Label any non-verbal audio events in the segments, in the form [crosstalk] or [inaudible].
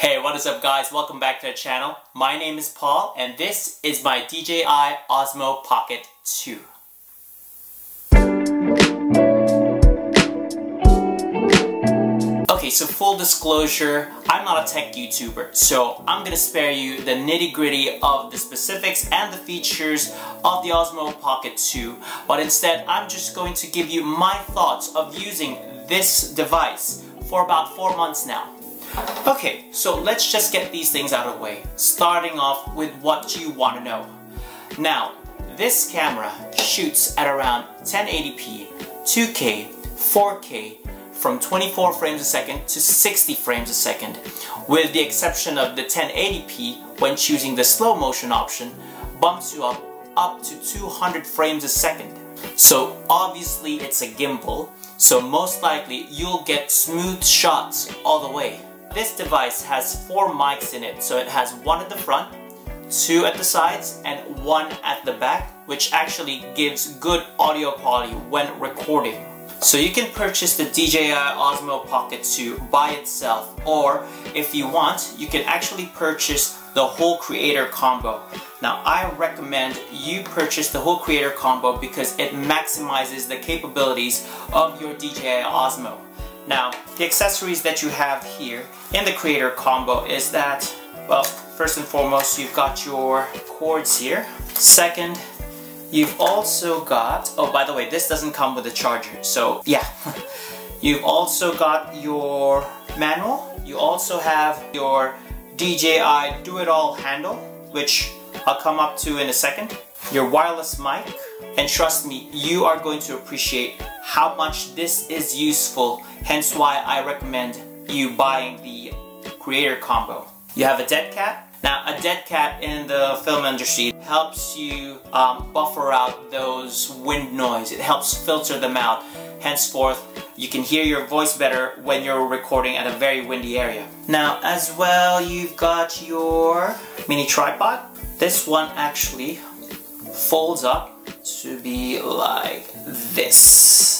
Hey, what is up guys? Welcome back to the channel. My name is Paul and this is my DJI Osmo Pocket 2. Okay, so full disclosure, I'm not a tech YouTuber, so I'm gonna spare you the nitty gritty of the specifics and the features of the Osmo Pocket 2, but instead I'm just going to give you my thoughts of using this device for about four months now. Okay, so let's just get these things out of the way, starting off with what you want to know. Now, this camera shoots at around 1080p, 2K, 4K, from 24 frames a second to 60 frames a second, with the exception of the 1080p when choosing the slow motion option, bumps you up up to 200 frames a second. So obviously it's a gimbal, so most likely you'll get smooth shots all the way. This device has four mics in it, so it has one at the front, two at the sides, and one at the back, which actually gives good audio quality when recording. So you can purchase the DJI Osmo Pocket 2 by itself, or if you want, you can actually purchase the whole creator combo. Now I recommend you purchase the whole creator combo because it maximizes the capabilities of your DJI Osmo. Now, the accessories that you have here in the creator combo is that, well, first and foremost, you've got your cords here. Second, you've also got, oh, by the way, this doesn't come with a charger, so yeah. [laughs] you've also got your manual. You also have your DJI Do-It-All handle, which I'll come up to in a second. Your wireless mic, and trust me, you are going to appreciate how much this is useful, hence why I recommend you buying the creator combo. You have a dead cat. Now, a dead cat in the film industry helps you um, buffer out those wind noise. It helps filter them out. Henceforth, you can hear your voice better when you're recording at a very windy area. Now, as well, you've got your mini tripod. This one actually folds up to be like this.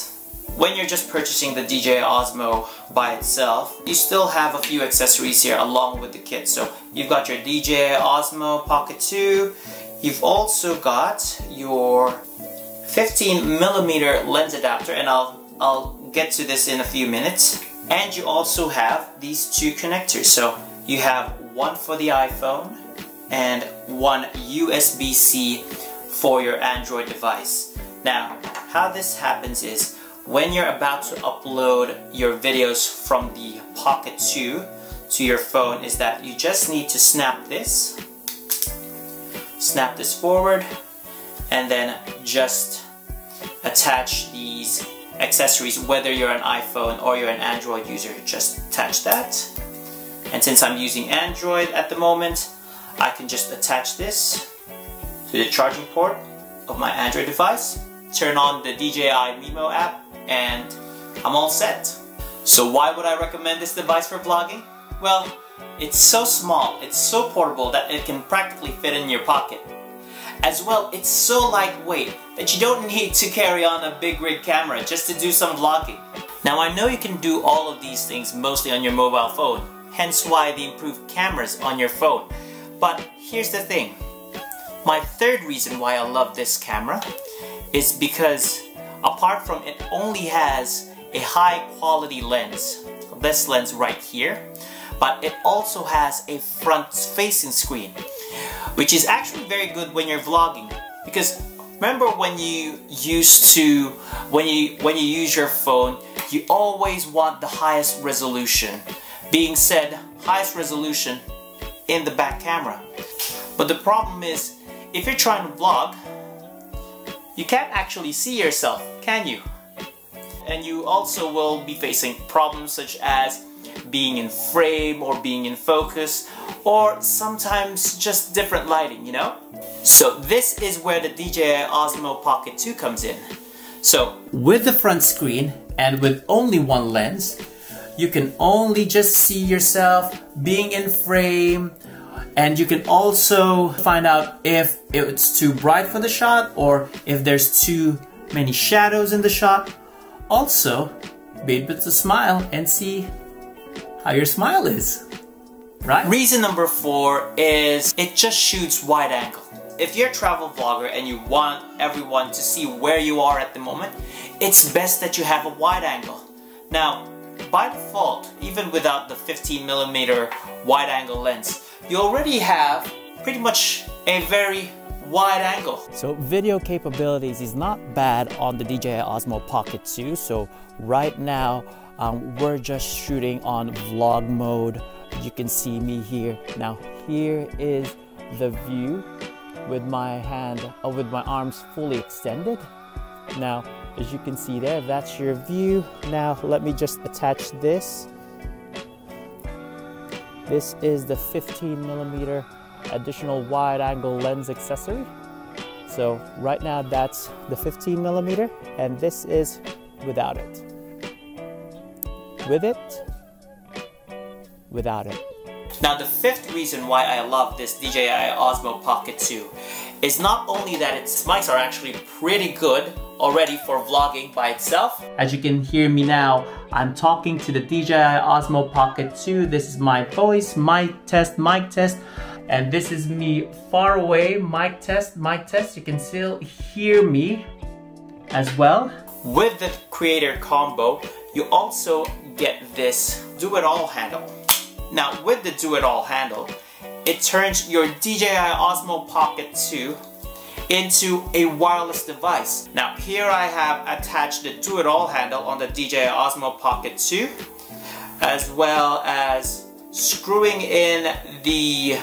When you're just purchasing the DJI Osmo by itself, you still have a few accessories here along with the kit. So you've got your DJI Osmo Pocket 2, you've also got your 15 millimeter lens adapter, and I'll, I'll get to this in a few minutes. And you also have these two connectors. So you have one for the iPhone and one USB-C for your Android device. Now, how this happens is when you're about to upload your videos from the Pocket 2 to your phone is that you just need to snap this, snap this forward, and then just attach these accessories, whether you're an iPhone or you're an Android user, just attach that. And since I'm using Android at the moment, I can just attach this to the charging port of my Android device, turn on the DJI Mimo app, and I'm all set. So why would I recommend this device for vlogging? Well, it's so small, it's so portable that it can practically fit in your pocket. As well, it's so lightweight that you don't need to carry on a big rig camera just to do some vlogging. Now I know you can do all of these things mostly on your mobile phone, hence why the improved cameras on your phone. But here's the thing, my third reason why I love this camera is because apart from it only has a high quality lens, this lens right here, but it also has a front facing screen, which is actually very good when you're vlogging. Because remember when you used to when you when you use your phone you always want the highest resolution. Being said highest resolution in the back camera. But the problem is if you're trying to vlog, you can't actually see yourself, can you? And you also will be facing problems such as being in frame or being in focus or sometimes just different lighting, you know? So this is where the DJI Osmo Pocket 2 comes in. So with the front screen and with only one lens, you can only just see yourself being in frame, and you can also find out if it's too bright for the shot or if there's too many shadows in the shot. Also, be able to smile and see how your smile is. right? Reason number four is it just shoots wide angle. If you're a travel vlogger and you want everyone to see where you are at the moment, it's best that you have a wide angle. Now, by default, even without the 15 millimeter wide angle lens, you already have pretty much a very wide angle. So video capabilities is not bad on the DJI Osmo Pocket 2. So right now, um, we're just shooting on vlog mode. You can see me here. Now here is the view with my hand, uh, with my arms fully extended. Now, as you can see there, that's your view. Now, let me just attach this. This is the 15 millimeter additional wide angle lens accessory. So right now that's the 15 millimeter and this is without it. With it, without it. Now the fifth reason why I love this DJI Osmo Pocket 2 is not only that its mics are actually pretty good already for vlogging by itself. As you can hear me now, I'm talking to the DJI Osmo Pocket 2. This is my voice, mic test, mic test. And this is me far away, mic test, mic test. You can still hear me as well. With the creator combo, you also get this do-it-all handle. Now with the do-it-all handle, it turns your DJI Osmo Pocket 2 into a wireless device. Now here I have attached the do-it-all handle on the DJI Osmo Pocket 2 as well as screwing in the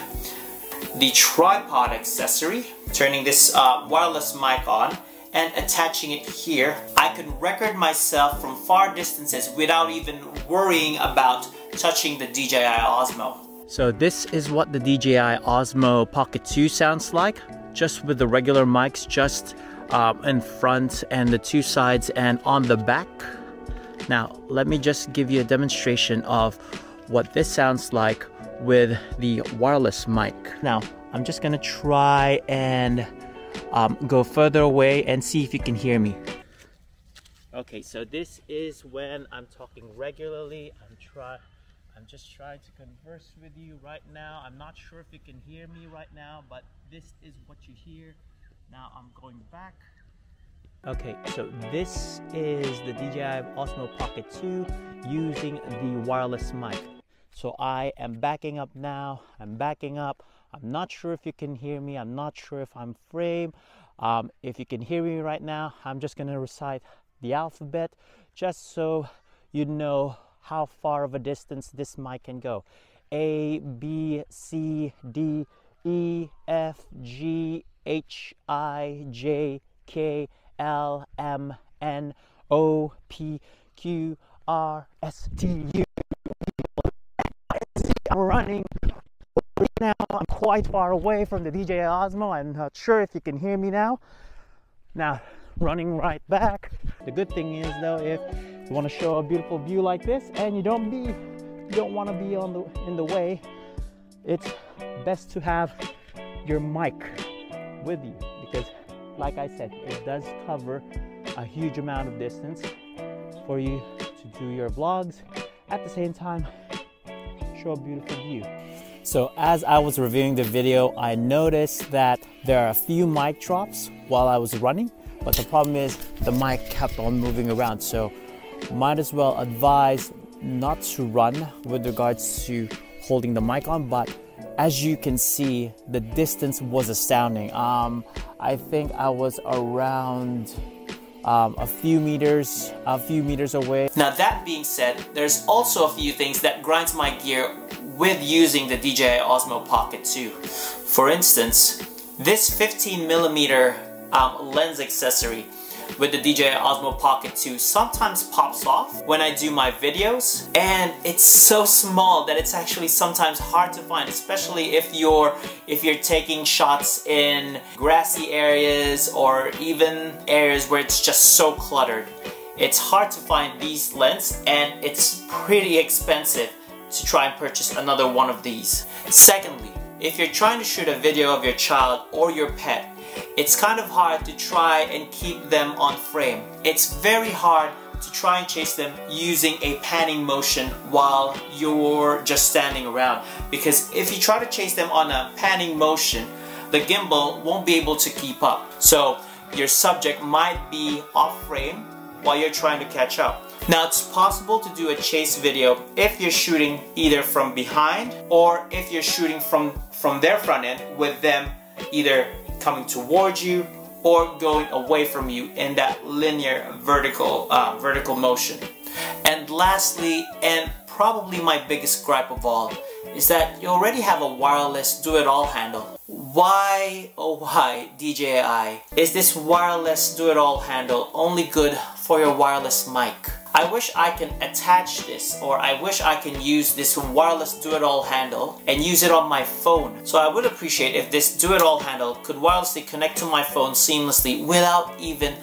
the tripod accessory, turning this uh, wireless mic on and attaching it here. I can record myself from far distances without even worrying about touching the DJI Osmo. So this is what the DJI Osmo Pocket 2 sounds like, just with the regular mics just um, in front and the two sides and on the back. Now, let me just give you a demonstration of what this sounds like with the wireless mic. Now, I'm just gonna try and um, go further away and see if you can hear me. Okay, so this is when I'm talking regularly. I'm try, I'm just trying to converse with you right now. I'm not sure if you can hear me right now, but this is what you hear. Now I'm going back. Okay, so this is the DJI Osmo Pocket 2 using the wireless mic. So I am backing up now. I'm backing up. I'm not sure if you can hear me. I'm not sure if I'm frame. Um, if you can hear me right now, I'm just going to recite the alphabet just so you know how far of a distance this mic can go. A, B, C, D, E, F, G, H, I, J, K, L, M, N, O, P, Q, R, S, T, U, I'm running right now. I'm quite far away from the DJI Osmo. I'm not sure if you can hear me now. Now, running right back. The good thing is though, if you want to show a beautiful view like this and you don't be, you don't want to be on the in the way, it's best to have your mic with you because like I said, it does cover a huge amount of distance for you to do your vlogs. At the same time, show a beautiful view. So as I was reviewing the video, I noticed that there are a few mic drops while I was running, but the problem is the mic kept on moving around. So might as well advise not to run with regards to holding the mic on, but as you can see, the distance was astounding. Um, I think I was around um, a few meters, a few meters away. Now that being said, there's also a few things that grinds my gear with using the DJI Osmo Pocket 2. For instance, this 15 millimeter um, lens accessory with the DJI Osmo Pocket 2 sometimes pops off when I do my videos and it's so small that it's actually sometimes hard to find especially if you're if you're taking shots in grassy areas or even areas where it's just so cluttered. It's hard to find these lenses and it's pretty expensive to try and purchase another one of these. Secondly, if you're trying to shoot a video of your child or your pet it's kind of hard to try and keep them on frame. It's very hard to try and chase them using a panning motion while you're just standing around. Because if you try to chase them on a panning motion, the gimbal won't be able to keep up. So your subject might be off frame while you're trying to catch up. Now it's possible to do a chase video if you're shooting either from behind or if you're shooting from, from their front end with them either coming towards you or going away from you in that linear vertical, uh, vertical motion. And lastly, and probably my biggest gripe of all, is that you already have a wireless do-it-all handle. Why, oh why, DJI, is this wireless do-it-all handle only good for your wireless mic? I wish I can attach this or I wish I can use this wireless do-it-all handle and use it on my phone. So I would appreciate if this do-it-all handle could wirelessly connect to my phone seamlessly without even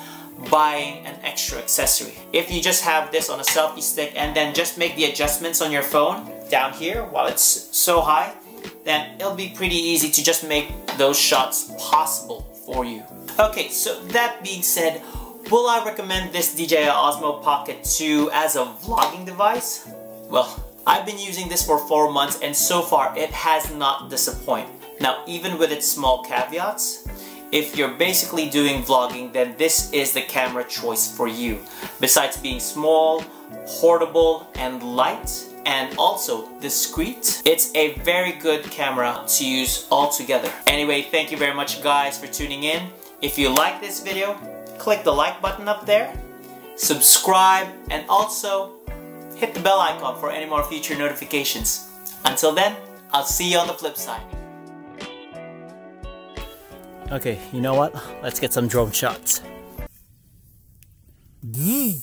buying an extra accessory. If you just have this on a selfie stick and then just make the adjustments on your phone down here while it's so high, then it'll be pretty easy to just make those shots possible for you. Okay, so that being said, Will I recommend this DJI Osmo Pocket 2 as a vlogging device? Well, I've been using this for 4 months and so far it has not disappointed. Now even with its small caveats, if you're basically doing vlogging then this is the camera choice for you. Besides being small, portable, and light, and also discreet. It's a very good camera to use altogether. Anyway, thank you very much guys for tuning in. If you like this video, click the like button up there, subscribe, and also hit the bell icon for any more future notifications. Until then, I'll see you on the flip side. Okay, you know what? Let's get some drone shots. Mm.